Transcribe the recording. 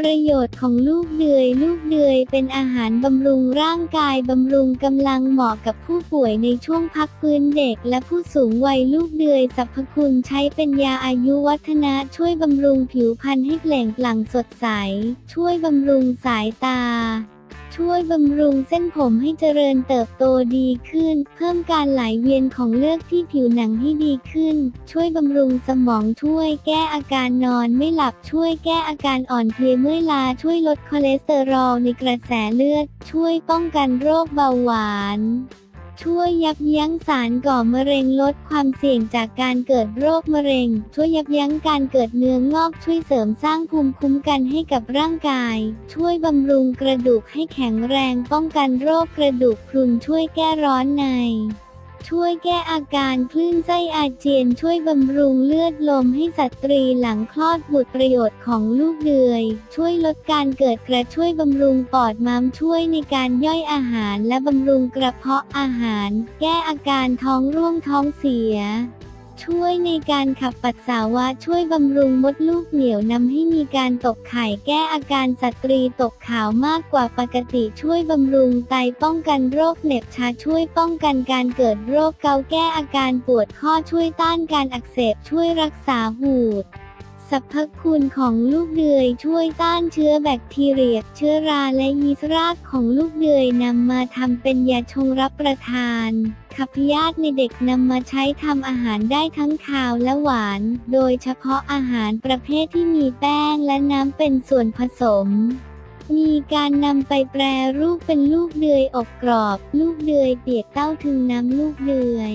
ประโยชน์ของลูกเดือย ลูกเดือยเป็นอาหารบำรุงร่างกายบำรุงกำลังเหมาะกับผู้ป่วยในช่วงพักฟื้นเด็ก และผู้สูงวัยลูกเดือยสรรพคุณใช้เป็นยาอายุวัฒนะช่วยบำรุงผิวพรรณให้เปล่งปลั่งสดใส ช่วยบำรุงสายตา ช่วยบำรุงเส้นผมให้เจริญเติบโตดีขึ้น เพิ่มการไหลเวียนของเลือดที่ผิวหนังให้ดีขึ้น ช่วยบำรุงสมองช่วยแก้อาการนอนไม่หลับช่วยแก้อาการอ่อนเพลียเมื่อยล้าช่วยลดคอเลสเตอรอลในกระแสเลือด ช่วยป้องกันโรคเบาหวาน ช่วยยับยั้งสารก่อมะเร็งลดความเสี่ยงจากการเกิดโรคมะเร็ง ช่วยยับยั้งการเกิดเนื้องอกช่วยเสริมสร้างภูมิคุ้มกันให้กับร่างกาย ช่วยบำรุงกระดูกให้แข็งแรงป้องกันโรคกระดูกพรุนช่วยแก้ร้อนใน ช่วยแก้อาการคลื่นไส้อาเจียนช่วยบำรุงเลือดลมให้สตรีหลังคลอดบุตรประโยชน์ของลูกเดือย ช่วยลดการเกิดกระช่วยบำรุงปอดม้ามช่วยในการย่อยอาหารและบำรุงกระเพาะอาหาร แก้อาการท้องร่วงท้องเสีย ช่วยในการขับปัสสาวะช่วยบำรุงมดลูกเหนียวนำให้มีการตกไข่แก้อาการสตรีตกขาวมากกว่าปกติช่วยบำรุงไตป้องกันโรคเหน็บชาช่วยป้องกันการเกิดโรคเกาต์แก้อาการปวดข้อช่วยต้านการอักเสบช่วยรักษาหูด สรรพคุณของลูกเดือยช่วยต้านเชื้อแบคทีเรีย เชื้อราและยีสต์รากของลูกเดือยนำมาทำเป็นยาชงรับประทานขับพยาธิในเด็กนำมาใช้ทำอาหารได้ทั้งคาวและหวาน โดยเฉพาะอาหารประเภทที่มีแป้งและน้ำเป็นส่วนผสมมีการนำไปแปรรูปเป็นลูกเดือยอบกรอบ ลูกเดือยเปียกเต้าถึงน้ำลูกเดือย